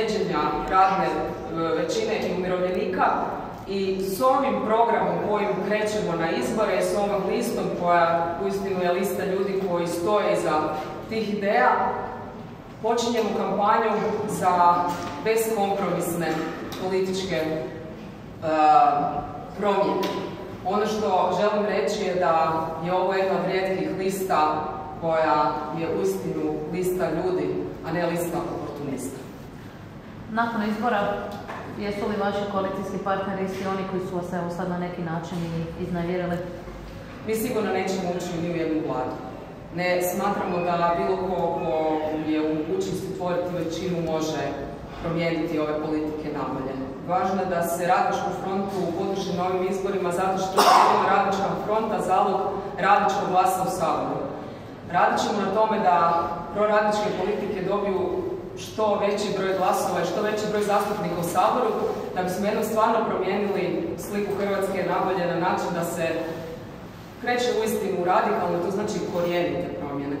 sređenja radne e, većine i umirovljenika i s ovim programom kojim krećemo na izbore, s ovom listom koja uistinu je lista ljudi koji stoje iza tih ideja, počinjemo kampanju za beskompromisne političke e, promjene. Ono što želim reći je da je ovo jedna od rijetkih lista koja je uistinu lista ljudi, a ne lista oportunista. Nakon izbora, jesu li vaši koalicijski partneri isti oni koji su vas evo sad na neki način iznavjerili? Mi sigurno nećemo ući ni u jednu vladu. Ne smatramo da bilo ko ko je u mogućnosti stvoriti većinu može promijeniti ove politike nabolje. Važno je da se radničku frontu podrži na ovim izborima zato što je radnička fronta zalog radničkog glasa u Saboru. Radit ćemo na tome da proradničke politike dobiju što veći broj glasova i što veći broj zastupnika u Saboru, da bismo jednom stvarno promijenili sliku Hrvatske nabolje na način da se kreće uistinu radikalno, to znači korijenite promjene.